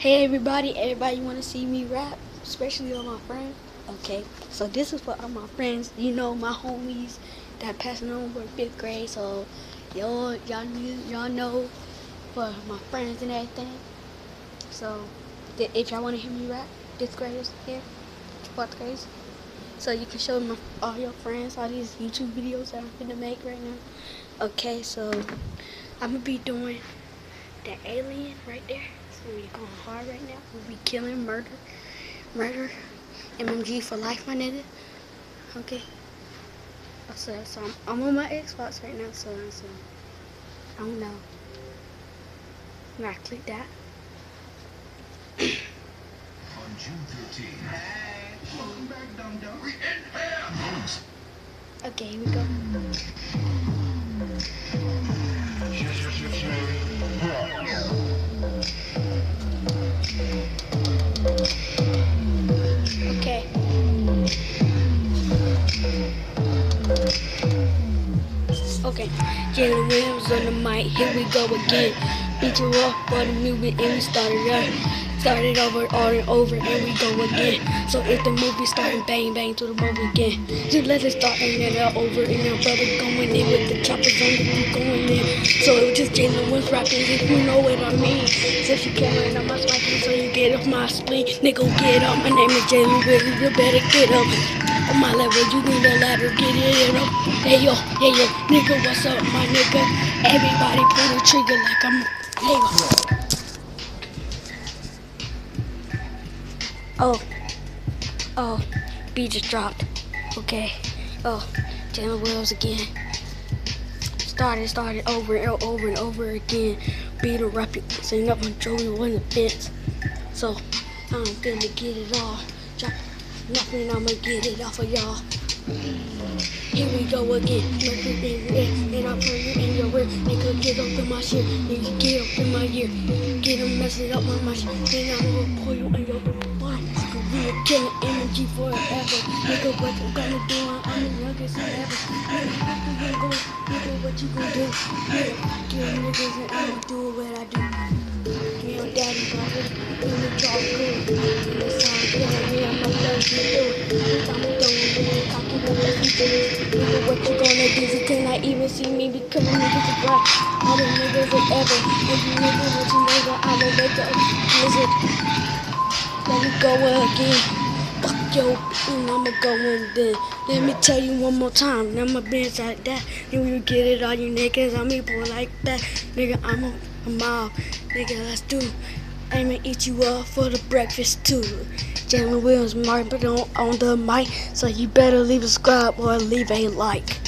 Hey everybody, everybody want to see me rap, especially all my friends. Okay, so this is for all my friends, you know, my homies that passing on for fifth grade. So y'all, y'all, y'all know for my friends and everything. So if y'all want to hear me rap, fifth graders here, fourth graders, so you can show my, all your friends all these YouTube videos that I'm gonna make right now. Okay, so I'm gonna be doing the alien right there. We going hard right now. We'll be killing, murder, murder, MMG for life, my nigga. Okay. So, so I'm, I'm on my Xbox right now, so, so I don't know. I'm gonna click that. on June 13. Hey, welcome back, Dum Dum. Okay, here we go. Okay, Jalen Williams on the mic, here we go again. Beat you up for the movie and we started up. Started over, over and over, and we go again. So if the movie starting, bang, bang to the movie again. Just let it start and then it over, and your brother going in with the choppers on the going in. So it was just Jalen Williams rapping, if you know what I mean. Since you came in on my spine, so you get off my spleen. Nigga, get up, my name is Jalen Williams, you better get up. On my level, you need a ladder, get it up. Hey yo, hey yo, nigga, what's up, my nigga? Everybody pull the trigger like I'm, yo. Oh, oh, B just dropped. Okay. Oh, Jalen Williams again. Started, started over and over and over again. Beat a rapid, sitting up on Joey on the fence. So I'm gonna get it all. Drop nothing, I'ma get it off of y'all. Here we go again. And I'm putting in your ear. Nigga, get up in my shit. Nigga, get up in my ear. Get him messing up my shit. Then I'm gonna pull you in your bottom. We are killing energy forever. Nigga, what you gonna do? I'm the youngest ever. Nigga, you go? Nigga, what you gonna do? Nigga, kill niggas and I'ma do what I do. And daddy it. In the. In sound good. What you gonna do? You cannot even see me the niggas is black. All the niggas ever. If you niggas what you know that I'ma make a visit. Let me go again. Fuck yo, and I'ma go in then. Let me tell you one more time. Now my bench like that. And we get it all you niggas me boy like that. Nigga, I'm a, a mob. Nigga, let's do. I'ma eat you up for the breakfast too. Jalen Williams, Martin on, on the mic. So you better leave a subscribe or leave a like.